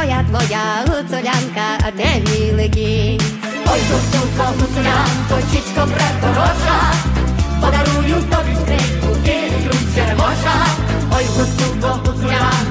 Твоя твоя гуцулянка, а ти міликінь. Ой, гуцулко, гуцулянко, чічко прехороша, подарую тобі скрипку, ти скрутся не Ой, гуцулко, гуцулянко,